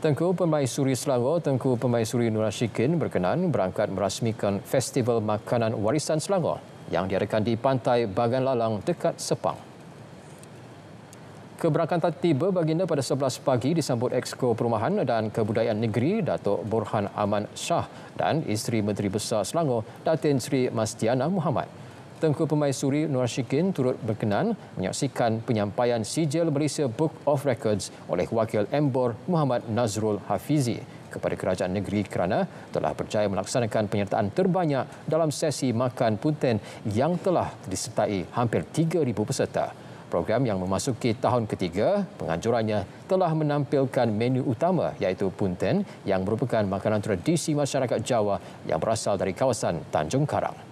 Tengku Pemaisuri Selangor, Tengku Pemaisuri Nur Ashikin berkenan berangkat merasmikan Festival Makanan Warisan Selangor yang diadakan di Pantai Bagan Lalang dekat Sepang. Keberangkatan tiba baginda pada 11 pagi disambut Exko Perumahan dan Kebudayaan Negeri Datuk Burhan Aman Shah dan isteri Menteri Besar Selangor Datin Sri Mastiana Muhammad. Tengku Pemaisuri Nur Syikin turut berkenan menyaksikan penyampaian sijil Malaysia Book of Records oleh Wakil Embor Muhammad Nazrul Hafizi kepada kerajaan negeri kerana telah berjaya melaksanakan penyertaan terbanyak dalam sesi makan punten yang telah disertai hampir 3,000 peserta. Program yang memasuki tahun ketiga, penganjurannya telah menampilkan menu utama iaitu punten yang merupakan makanan tradisi masyarakat Jawa yang berasal dari kawasan Tanjung Karang.